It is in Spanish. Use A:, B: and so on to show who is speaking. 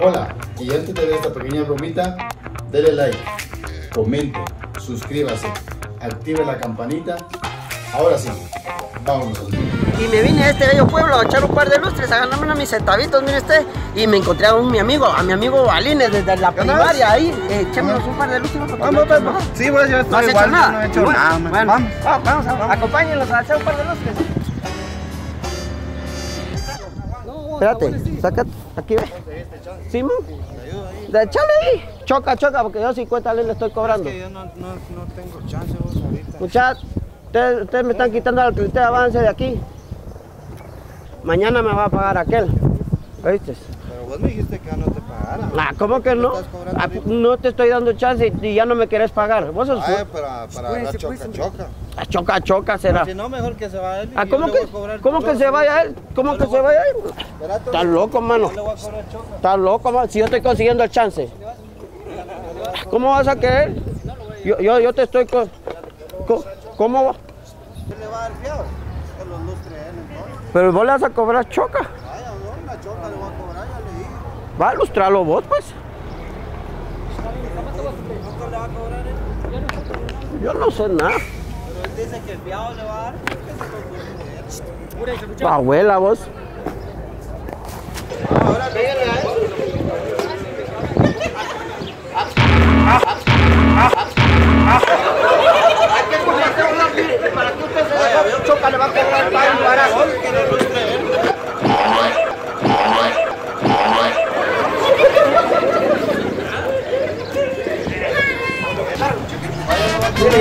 A: Hola, y antes de ver esta pequeña bromita, dele like, comente, suscríbase, active la campanita. Ahora sí, vámonos al.
B: Y me vine a este bello pueblo a echar un par de lustres, a ganarme unos mis centavitos, mire usted. Y me encontré a un, mi amigo, a mi amigo Aline desde la primaria ahí. Eh, echémonos un par de lustres.
C: Vamos,
B: no he hecho
C: vamos. Sí, pues yo
B: ¿No
C: estoy
B: has hecho nada?
C: no he hecho
B: Bueno,
C: nada.
B: bueno,
C: Vamos.
B: va- vamos, a- acompáñenos a echar un par de lustres. Espérate, saca aquí ve. Simón, de echale ahí. Choca, choca, porque yo 50 le estoy cobrando.
C: yo no, no, no tengo chance vos ahorita.
B: Muchachos, ustedes, ustedes me están quitando la clientela, avance de aquí. Mañana me va a pagar aquel. ¿Oíste?
C: Pero vos me dijiste que ya no te pagara.
B: Ah, ¿cómo que no? Ah, no te estoy dando chance y, y ya no me querés pagar. Vos sos
C: Ay, para, para la choca, choca.
B: Ah, choca, choca será.
C: Si no, mejor que se vaya él. y
B: Ah, ¿cómo que,
C: a
B: ¿cómo que se vaya él? ¿Cómo
C: Yo
B: que se
C: a-
B: vaya él? Estás loco, mano.
C: A.
B: Estás loco, mano. Si yo estoy consiguiendo el chance. ¿Cómo vas a querer? Yo, yo, yo te estoy... co- co- ¿Cómo va?
C: ¿Qué le va a dar fiado? Que los lustre él entonces.
B: Pero vos le vas a cobrar choca.
C: Vaya, no, la choca le voy a cobrar, ya le dije.
B: Va a lustrarlo vos, pues. Yo no sé nada.
C: Pero él dice que el fiado le va a dar. ¿Qué se lo lustre de él?
B: Abuela, vos.
C: Ahora a Ini